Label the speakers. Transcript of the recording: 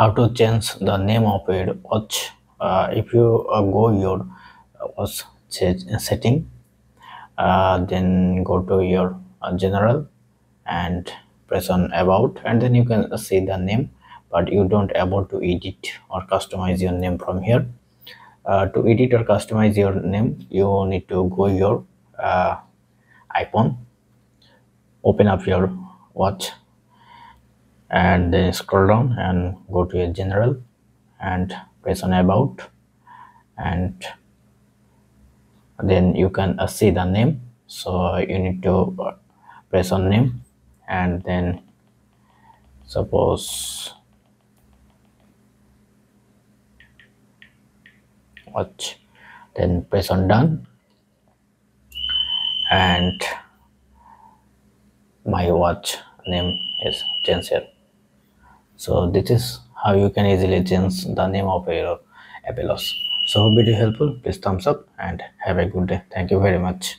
Speaker 1: how to change the name of your watch uh, if you uh, go your watch setting uh, then go to your uh, general and press on about and then you can see the name but you don't able to edit or customize your name from here. Uh, to edit or customize your name you need to go your uh, icon open up your watch and then scroll down and go to your general and press on about. And then you can uh, see the name. So you need to uh, press on name and then suppose watch. Then press on done. And my watch name is changed so this is how you can easily change the name of your Apple so hope video helpful. Please thumbs up and have a good day. Thank you very much